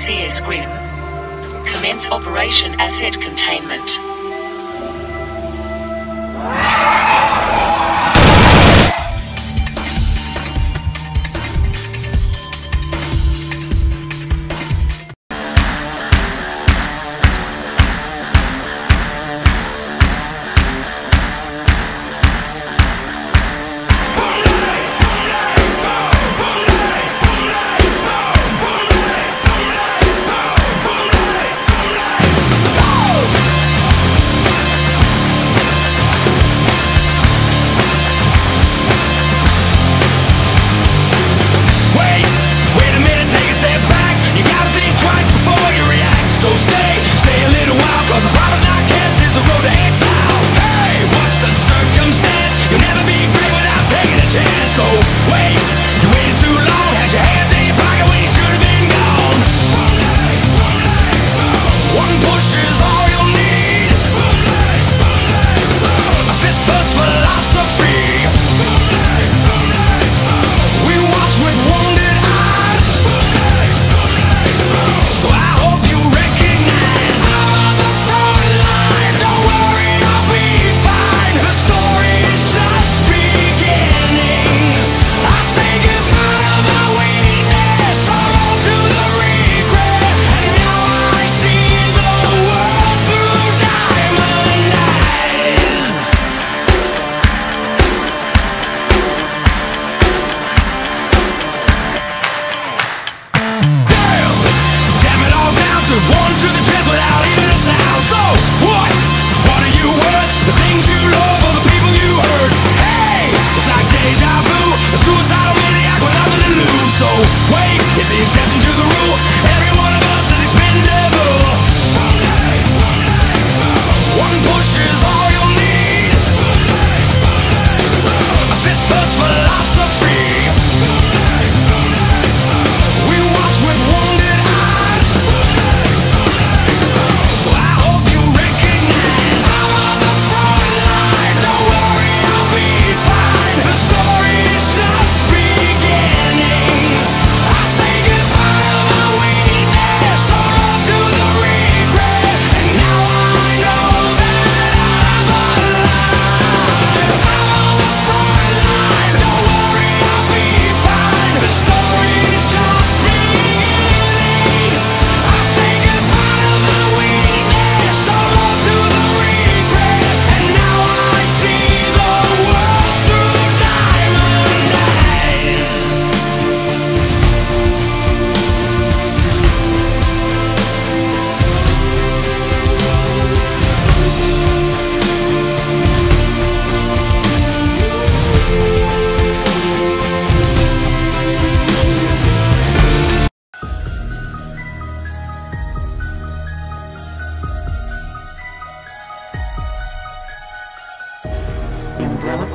CS Grim. Commence Operation Asset Containment. So wait, is the exception to the rule?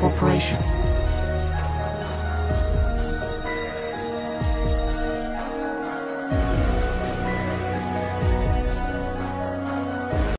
Corporation.